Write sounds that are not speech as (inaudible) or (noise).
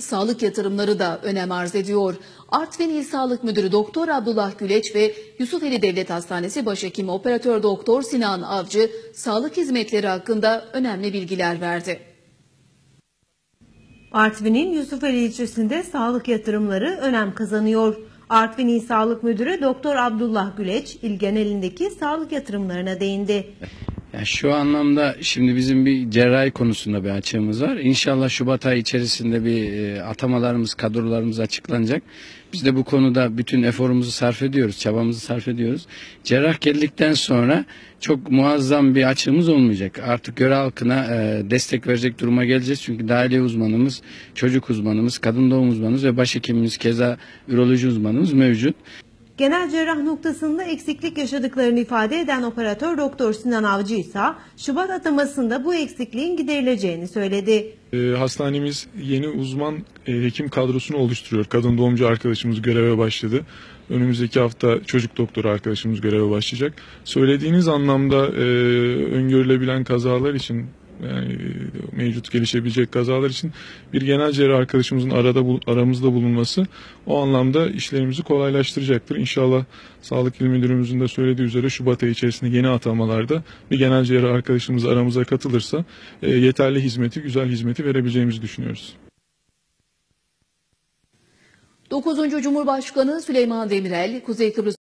Sağlık yatırımları da önem arz ediyor. Artvin İl Sağlık Müdürü Doktor Abdullah Güleç ve Yusufeli Devlet Hastanesi Başhekimi Operatör Doktor Sinan Avcı sağlık hizmetleri hakkında önemli bilgiler verdi. Artvin'in Yusufeli ilçesinde sağlık yatırımları önem kazanıyor. Artvin İl Sağlık Müdürü Doktor Abdullah Güleç il genelindeki sağlık yatırımlarına değindi. (laughs) Yani şu anlamda şimdi bizim bir cerrahi konusunda bir açığımız var. İnşallah Şubat ayı içerisinde bir e, atamalarımız, kadrolarımız açıklanacak. Biz de bu konuda bütün eforumuzu sarf ediyoruz, çabamızı sarf ediyoruz. Cerrah geldikten sonra çok muazzam bir açığımız olmayacak. Artık göre halkına e, destek verecek duruma geleceğiz. Çünkü dahiliye uzmanımız, çocuk uzmanımız, kadın doğum uzmanımız ve başhekimimiz keza üroloji uzmanımız mevcut. Genel cerrah noktasında eksiklik yaşadıklarını ifade eden operatör Doktor Sinan Avcı ise Şubat atamasında bu eksikliğin giderileceğini söyledi. Ee, hastanemiz yeni uzman e, hekim kadrosunu oluşturuyor. Kadın doğumcu arkadaşımız göreve başladı. Önümüzdeki hafta çocuk doktoru arkadaşımız göreve başlayacak. Söylediğiniz anlamda e, öngörülebilen kazalar için yani mevcut gelişebilecek kazalar için bir genel cerrah arkadaşımızın arada aramızda bulunması o anlamda işlerimizi kolaylaştıracaktır. İnşallah Sağlık İl Müdürümüzün de söylediği üzere Şubat ayı içerisinde yeni atamalarda bir genel cerrah arkadaşımız aramıza katılırsa e, yeterli hizmeti, güzel hizmeti verebileceğimizi düşünüyoruz. 9. Cumhurbaşkanı Süleyman Demirel, Kuzey Kıbrıs